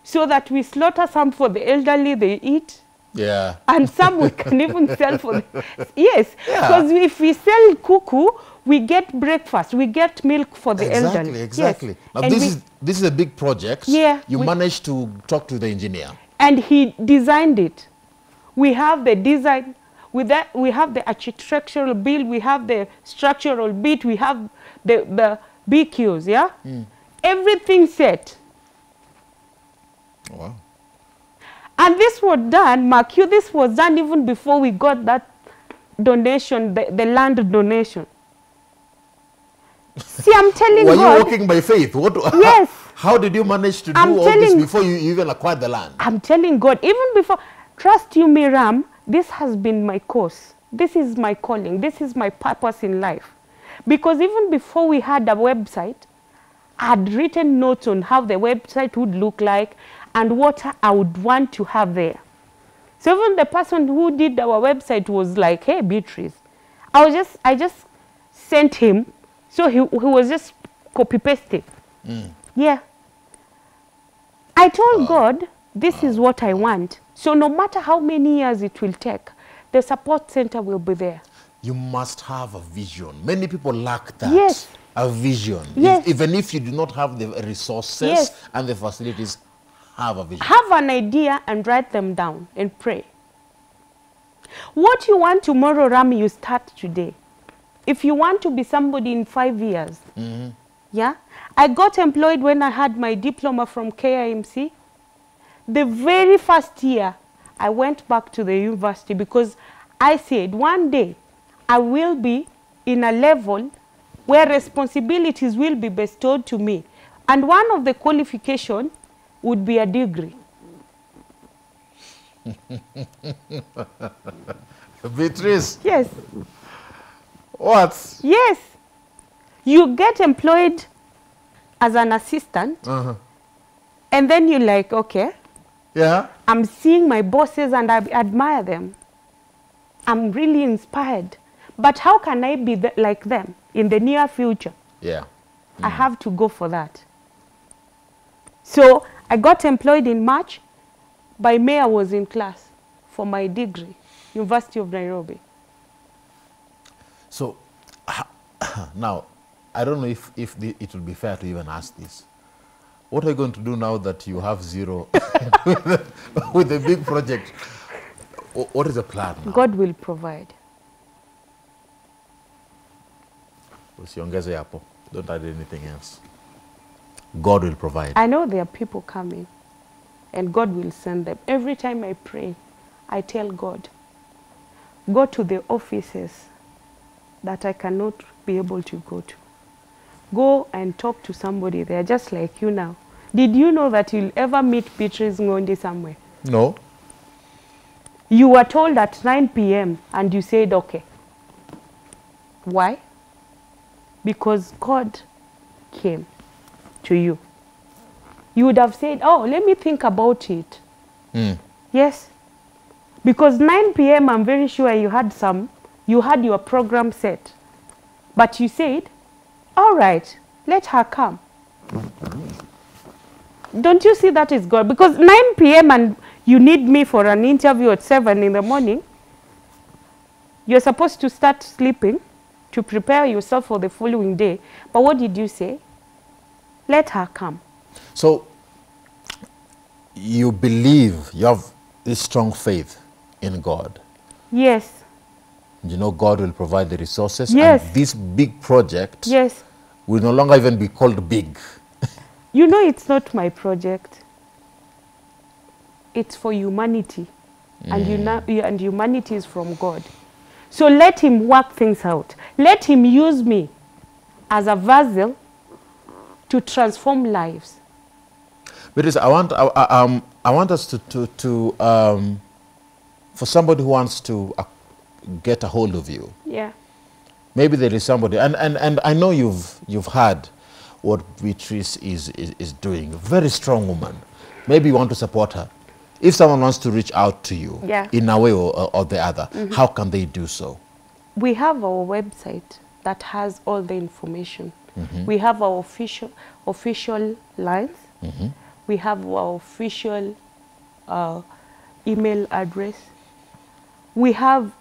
So that we slaughter some for the elderly, they eat, Yeah. and some we can even sell for the, yes, Yeah. because if we sell cuckoo, we get breakfast, we get milk for the exactly, elderly. Yes. exactly. Now And this we- is this is a big project. Yeah, You we- managed to talk to the engineer. and he designed it. We have the design, With that, we have the architectural build, we have the structural bit, we have the, the BQs, yeah? Hmm. Everything set. Wow. And this was done, mark you, this was done even before we got that donation, the, the land donation. See, I'm telling Were God. you walking by faith? What? Yes. How did you manage to do I'm all this before you even acquired the land? I'm telling God, even before, trust you, Miriam, this has been my course. This is my calling. This is my purpose in life. Because even before we had a website, I had written notes on how the website would look like and what I would want to have there. So even the person who did our website was like, hey, Beatrice. I was just, I just sent him. So he, he was just copy pasting. Mm. Yeah. I told oh. God, this is oh. what I want. So no matter how many years it will take, the support center will be there. You must have a vision. Many people lack that. Yes. A vision. If- Yes. even if you do not have the resources Yes. and the facilities, have a vision. Have an idea and write them down and pray. What you want tomorrow, Rami, you start today. If you want to be somebody in five years, mm-hmm. yeah, I got employed when I had my diploma from KIMC. The very first year, I went back to the university because I said one day I will be in a level where responsibilities will be bestowed to me. And one of the qualification would be a degree. Beatrice, Yes, what? yes. You get employed as an assistant, Uh-huh. and then you're like, okay, Yeah? I'm seeing my bosses and I admire them. I'm really inspired. But how can I be th- like them in the near future? Yeah. I have to go for that. So I got employed in March. By May, I was in class for my degree, University of Nairobi. So now, I don't know if, if the, it will be fair to even ask this. What are you going to do now that you have zero with, the, big project? What is the plan now? God will provide. Usiongeze hapo. Don't add anything else. God will provide. I know there are people coming, and God will send them. Every time I pray, I tell God, go to the offices that I cannot be able to go to. Go and talk to somebody there, just like you now. Did you know that you'll ever meet Beatrice Ngondi somewhere? No? You were told at 9 p.m. and you said, okay. Why? Because God came to you. You would have said, oh, let me think about it. Mm. Yes. Because 9 p.m., I'm very sure you had some, you had your program set. But you said, all right, let her come. Don't you see that is God? Because 9 p.m. and you need me for an interview at 7 in the morning, you're supposed to start sleeping to prepare yourself for the following day. But what did you say? Let her come. So, you believe, you have this strong faith in God. Yes, You know God will provide the resources. Yes. And this big project yes. will no longer even be called big. You know, it's not my project. It's for humanity. And, uni- and humanity is from God. So let Him work things out. Let Him use me as a vessel to transform lives. Because I want, I, um, I want us to, to, to um, for somebody who wants to get a hold of you, Yeah. maybe there is somebody, and, and, and I know you've, you've heard what Beatrice is, is, is doing. Very strong woman. Maybe you want to support her. If someone wants to reach out to you Yeah. in a way or, or the other, mm-hmm. how can they do so? We have our website that has all the information. Mm-hmm. We have our official official lines. Mm-hmm. We have our official uh, email address. We have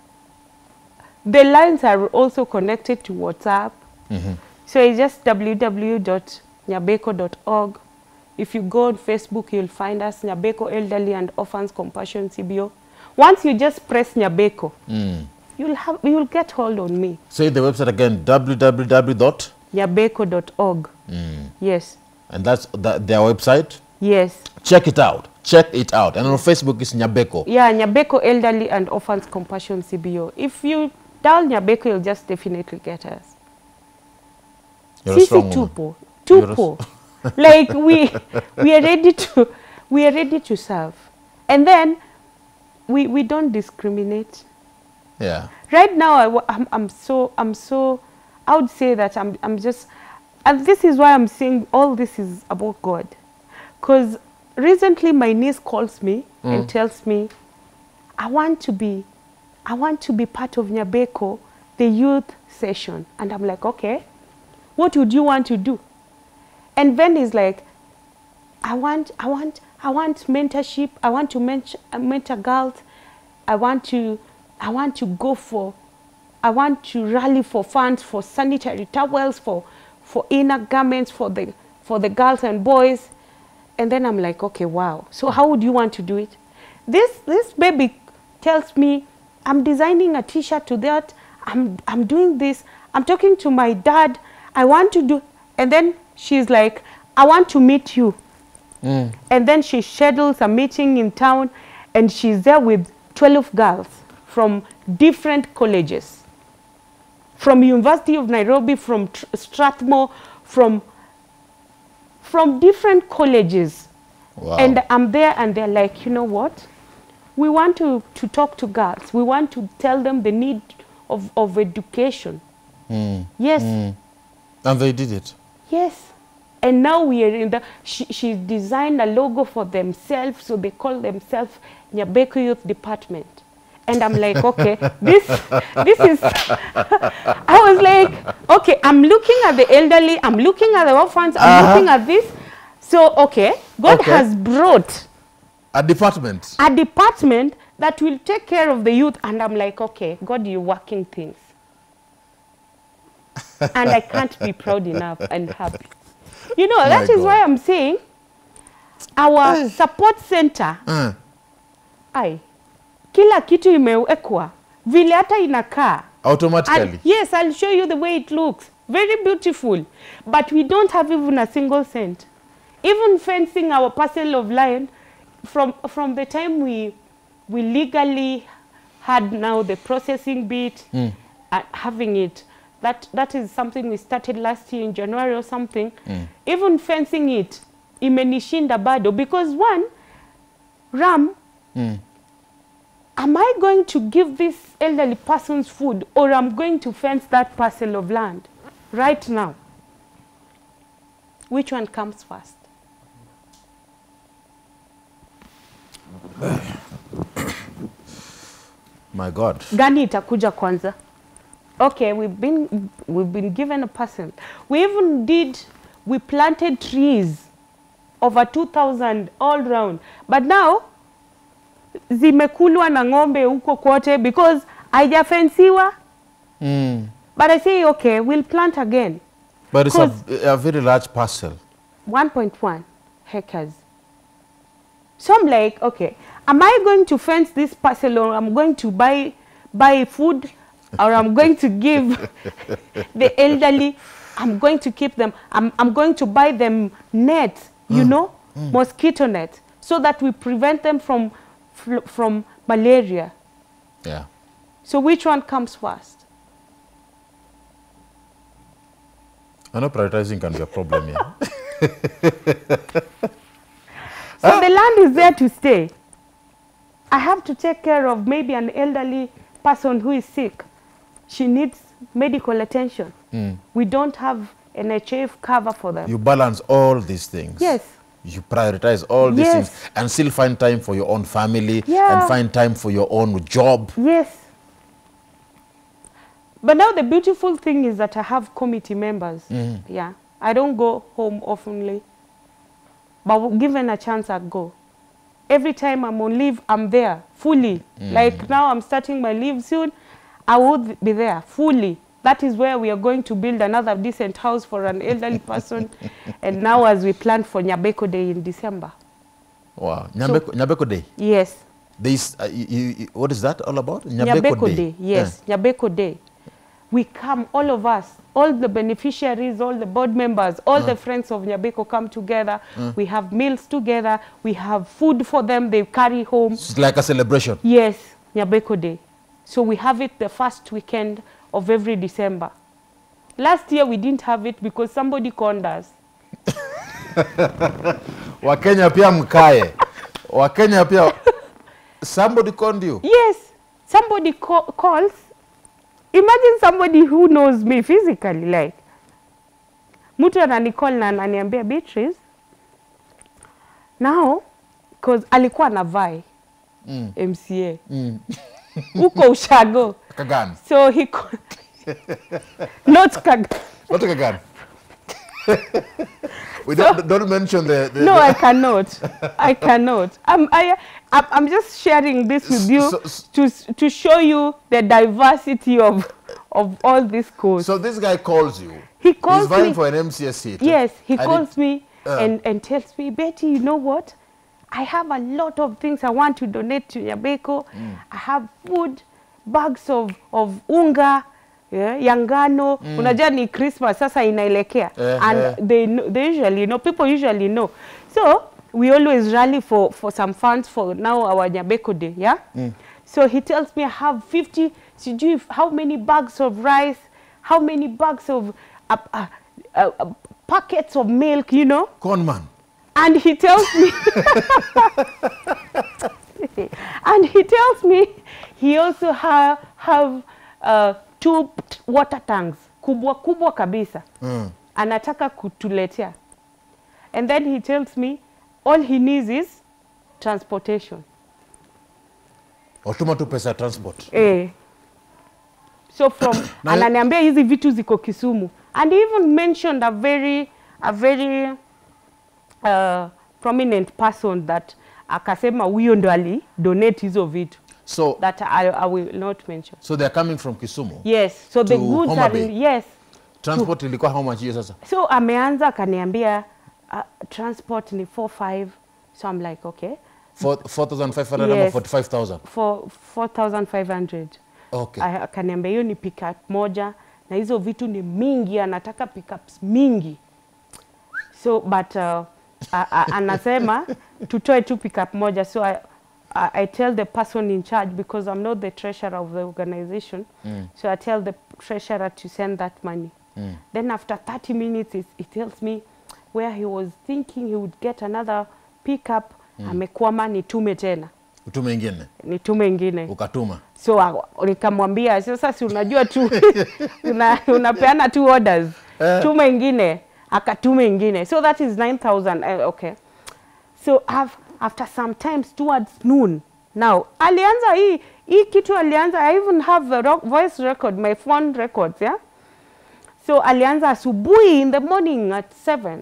the lines are also connected to WhatsApp. Mm-hmm. So it's just www.nyabeko.org. If you go on Facebook, you'll find us Nyabeko Elderly and Orphans Compassion CBO. Once you just press Nyabeko, mm. you'll have you'll get hold on me. Say the website again, www. dot, Nyabeko.org. Mm. Yes. And that's the, their website. Yes. Check it out. Check it out. And on Facebook it's Nyabeko. Yeah, Nyabeko Elderly and Orphans Compassion CBO. If you dial Nyabeko, you'll just definitely get us. You're Sisi tupo. Tupo. like we we are ready to we are ready to serve. And then we we don't discriminate. Yeah. Right now I, I'm, I'm so I'm so I would say that I'm I'm just and this is why I'm saying all this is about God. Cuz recently my niece calls me and tells me I want to be I want to be part of Nyabeko the youth session and I'm like okay what would you want to do and then he's like I want, I want, I want mentorship. I want to mentor, mentor girls. I want to, I want to go for, I want to rally for funds for sanitary towels, for, for inner garments for the, for the girls and boys. And then I'm like, okay, wow. So how would you want to do it? This, this baby tells me, I'm designing a T-shirt to that. I'm, I'm doing this. I'm talking to my dad. I want to do, and then she's like, I want to meet you. Mm. And then she schedules a meeting in town and she's there with 12 girls from different colleges. From University of Nairobi, from Tr- Strathmore, from, from different colleges. Wow. And I'm there and they're like, you know what? We want to, to talk to girls. We want to tell them the need of, of education. Mm. Yes. Mm. And they did it. Yes. And now we are in the, she, she designed a logo for themselves, so they call themselves Nyabeko Youth Department. And I'm like, okay, this, this is, I was like, okay, I'm looking at the elderly, I'm looking at the orphans, I'm Uh-huh. looking at this. So, okay, God Okay. has brought A department. a department that will take care of the youth. And I'm like, okay, God, you're working things. and I can't be proud enough and happy. You know, that is God. why I'm saying our support center, Uh, ai, kila kitu imewekwa vile hata inakaa. automatically. And yes, I'll show you the way it looks. Very beautiful. But we don't have even a single cent. Even fencing our parcel of land, from, from the time we, we legally had now the processing bit, hmm. and having it, that, that is something we started last year in January or something. Hmm. Even fencing it, imenishinda bado. Because one, Ram, hmm. am I going to give this elderly person's food or I'm going to fence that parcel of land right now? Which one comes first? My God. Gani itakuja kwanza? Okay, we've been, we've been given a parcel. We even did, we planted trees over 2,000 all round. But now, zimekulwa na ng'ombe huko kwote because haijafensiwa. Mm. But I say, okay, we'll plant again. But it's a, a very large parcel. 1.1 hectares. So I'm like, okay, am I going to fence this parcel or I'm going to buy buy food or I'm going to give the elderly, I'm going to keep them, I'm, I'm going to buy them nets, you mm. know, mm. mosquito nets, so that we prevent them from, from malaria. Yeah. So which one comes first? I know prioritizing can be a problem here. So ah. the land is there to stay. I have to take care of maybe an elderly person who is sick. She needs medical attention. Hmm. We don't have an NHIF cover for them. you balance all these things. Yes. You prioritize all these Yes. things and still find time for your own family Yeah. and find time for your own job. Yes. But now the beautiful thing is that I have committee members. Mm-hmm. Yeah. I don't go home oftenly. But given a chance, I go. Every time I'm on leave, I'm there fully. Mm. Like now, I'm starting my leave soon. I would be there fully. That is where we are going to build another decent house for an elderly person. and now, as we plan for Nyabeko Day in December. Wow. Nyabeko, so, Nyabeko Day. Yes. This, uh, you, you, what is that all about? Nyabeko Nyabeko Day. Day. Yes, yeah. Nyabeko Day. We come, all of us, all the beneficiaries, all the board members, all the mm. friends of Nyabeko come together. Mm. We have meals together. We have food for them. They carry home. It's like a celebration. Yes, Nyabeko Day. So we have it the first weekend of every December. Last year we didn't have it because somebody conned us. Wakenya pia mkae. Wakenya pia. Somebody conned you. Yes, somebody ca calls. Imagine somebody who knows me physically like. Mtu ananicall na ananiambia Beatrice. Now, cause alikuwa anavai Mm. MCA. uko ushago. Kagan. So he. Not Kagan. Not Kagan. we don't, don't mention the, the No, the- I cannot. I cannot. I'm, I, I'm just sharing this with you So- so- to, to show you the diversity of, of all these codes. So this guy calls you. He calls He's vying me- for an MCS seat. Yes, he calls me uh. and, and tells me, Betty, you know what? I have a lot of things I want to donate to Nyabeko. I have food, bags of, of unga, yeah, yangano. Unajua ni Christmas sasa inaelekea. Eh, and eh. they, they usually know, people usually know. So we always rally for, for some funds for now our Nyabeko day, yeah? mm. So he tells me I have 50, sijui how many bags of rice, how many bags of uh, uh, uh, uh, packets of milk, you know? Corn man. And he tells me, and he tells me he also ha have uh, two water tanks, kubwa kubwa kabisa. Mm. Anataka kutuletea. And then he tells me all he needs is transportation. Watuma tu pesa transport. Eh. So from ananiambia hizi vitu ziko Kisumu and he even mentioned a very a very uh, prominent person that akasema huyo ndo ali donate hizo vitu So, that I, I will not mention. so they are coming from Kisumu. Yes, so the goods Homa are yes. Transport ilikuwa how much hiyo sasa? So ameanza akaniambia uh, transport ni 45 so I'm like okay Four- 4,500 ama Yes. 45,000. for 4500 Okay. Akaniambia hiyo ni pickup moja na hizo vitu ni mingi, anataka pickups mingi so but uh, a, a, anasema tutoe tu pickup moja so I, I, I tell the person in charge because I'm not the treasurer of the organization Mm. so I tell the treasurer to send that money Mm. then after 30 minutes it, it tells me where he was thinking he would get another pickup amekwama nitume tena Utume ingine. nitume ingine Ukatuma. so a- nikamwambia sasa si unajua tu una, unapeana tu orders uh. tume ingine akatuma ingine so that is 9000 uh, okay so af, after some times towards noon. Now alianza hii hii kitu alianza i even have ro- voice record my phone records yeah? So alianza asubuhi in the morning at 7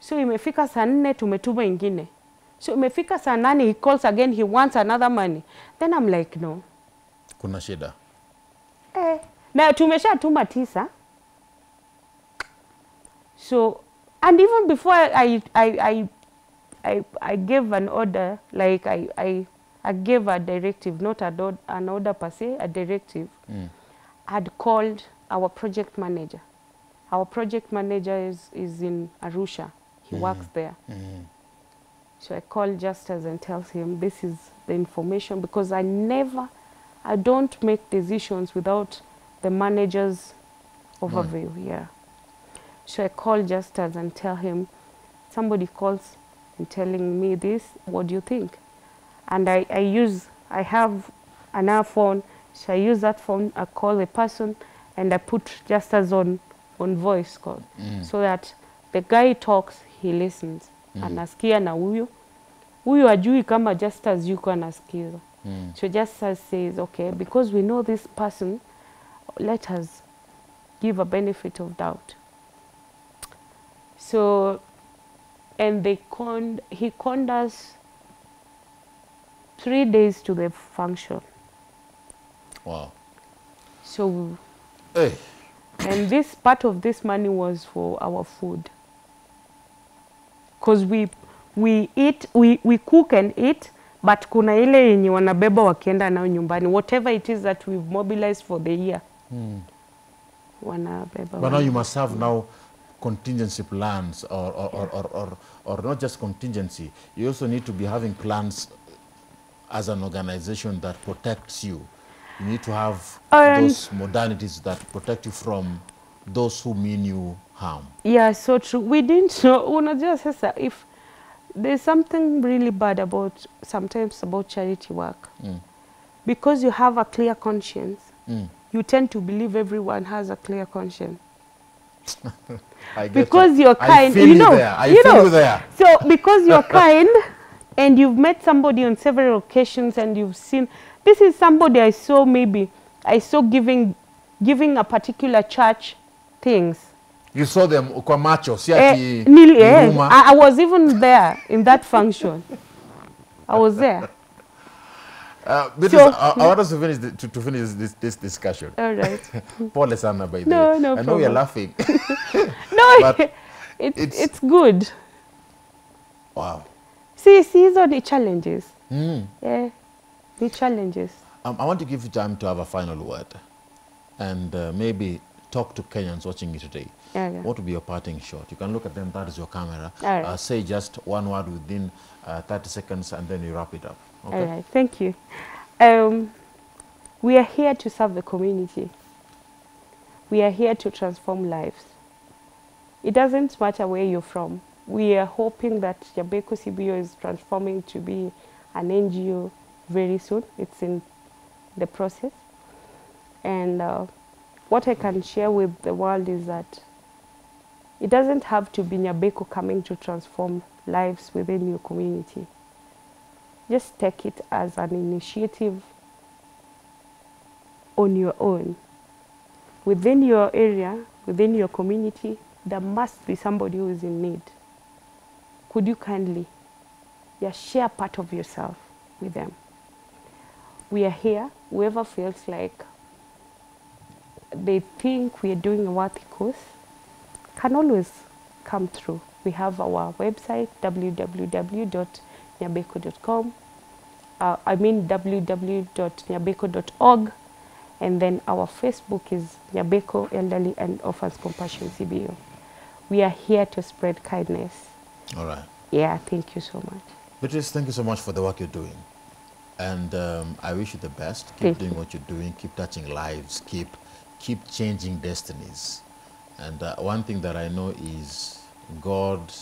so imefika saa nne tumetuma ingine. So imefika saa nane he calls again he wants another money. Then i'm like no. Kuna shida. eh, na tumeshatuma tisa. So and even before I, I, I, I, I gave an order like I, I, I gave a directive not a an order per se a directive Mm. had called our project manager our project manager is, is in Arusha he works there Mm. so I call Justus and tells him this is the information because I never, I don't make decisions without the manager's overview. Yeah. So I call Justus and tell him, somebody calls and telling me this. What do you think? And I, I use, I have another phone, so I use that phone. I call the person and I put just as on on voice call Mm. so that the guy talks, he listens mm. anasikia na huyu huyu ajui kama Justus yuko anasikiza Mm. so just as says okay because we know this person let us give a benefit of doubt so and they conned he conned us three days to the function. Wow. so Hey. and this part of this money was for our food. Because we we eat we, we cook and eat but kuna ile yenye wanabeba wakienda nao nyumbani. Whatever it is that we've mobilized for the year. Wanabeba But now you must have now contingency plans or, or, or, or, or, or not just contingency. You also need to be having plans as an organization that protects you. You need to have Um, those modalities that protect you from those who mean you harm. Yeah, so true. We didn't know. Unajua sasa if there's something really bad about sometimes about charity work. Because you have a clear conscience, Mm. you tend to believe everyone has a clear conscience. I get Because it. you're I kind, feel you you know, there. I you feel know. you there. So because you're kind and you've met somebody on several occasions and you've seen this is somebody I saw maybe I saw giving giving a particular church things. You saw them kwa macho, si Eh, ati eh. I, I was even there in that function. I was there. Uh, So- I, I want us to finish, the, to, to finish this, this discussion. All right. Pole sana by the No, way. no I know you're laughing. No, But it's, it's- good. wow. See, see, these are the challenges. Mm. Yeah, the challenges. Um, I want to give you time to have a final word and uh, maybe talk to Kenyans watching you today. Yeah, yeah. What would be your parting shot? You can look at them, that is your camera. Right. Uh, say just one word within uh, 30 seconds and then you wrap it up. Okay? All right, thank you. Um, we are here to serve the community. We are here to transform lives. It doesn't matter where you're from. We are hoping that Yabeko CBO is transforming to be an NGO very soon. It's in the process. And uh, what I can share with the world is that it doesn't have to be Nyabeko coming to transform lives within your community just take it as an initiative on your own. Within your area, within your community, there must be somebody who is in need. Could you kindly share part of yourself with them? We are here. Whoever feels like they think we are doing a worthy cause can always come through. We have our website www.nyabeko.com. Uh, I mean www.nyabeko.org, and then our Facebook is Nyabeko Elderly and Orphans Compassion CBO. We are here to spread kindness. All right. Yeah, thank you so much. Beatrice, thank you so much for the work you're doing. And um, I wish you the best. Keep Thank doing what you're doing. Keep touching lives. Keep, keep changing destinies. And uh, one thing that I know is God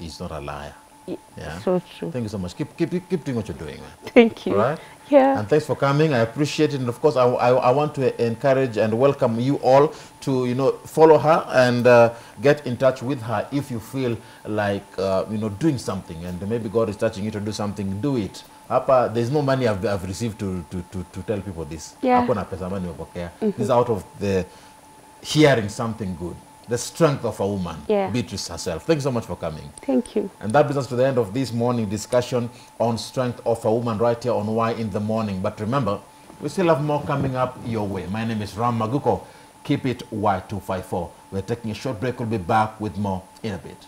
is not a liar. Yeah. So true. Thank you so much. Keep, keep, keep doing what you're doing. Thank you. All right? Yeah. And thanks for coming. I appreciate it. And of course, I, I, I want to encourage and welcome you all to, you know, follow her and uh, get in touch with her if you feel like, uh, you know, doing something and maybe God is touching you to do something, do it. Hapa, there's no money I've, I've received to, to, to, to tell people this. Yeah. Hakuna pesa ambayo nimepokea. This is out of the hearing something good. The strength of a woman, Yeah. Beatrice herself. Thank you so much for coming. Thank you. And that brings us to the end of this morning discussion on strength of a woman right here on Why in the Morning. But remember, we still have more coming up your way. My name is Ram Aguko. Keep it Y254. We're taking a short break. We'll be back with more in a bit.